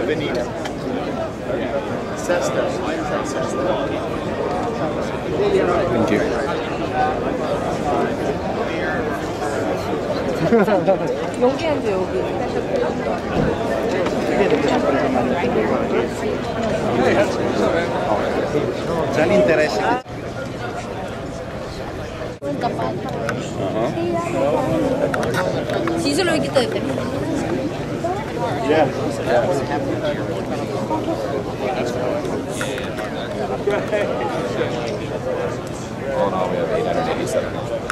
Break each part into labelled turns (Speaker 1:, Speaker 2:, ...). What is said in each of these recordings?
Speaker 1: Venita. Sesta. Thank you. 여기한테 여 기.
Speaker 2: Già l'interesse.
Speaker 1: Sì, solo chi deve. Kita itu.
Speaker 3: Oh no, we have 887.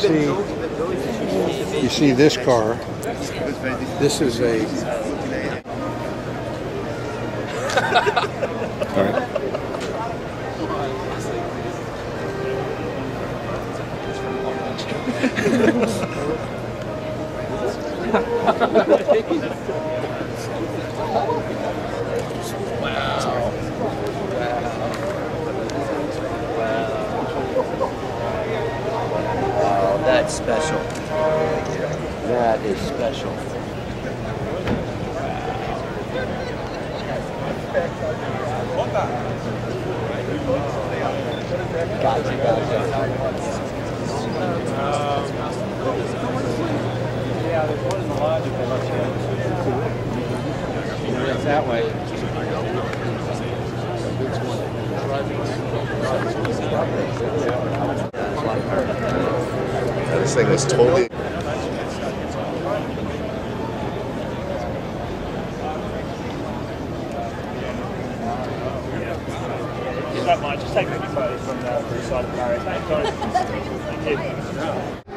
Speaker 4: See, you see this car, this is a,
Speaker 3: All right.
Speaker 5: that's special. That is special. Gotcha, gotcha.
Speaker 2: that way.
Speaker 3: This thing was totally.
Speaker 6: Just take photos from the side of the barrier. Thank you.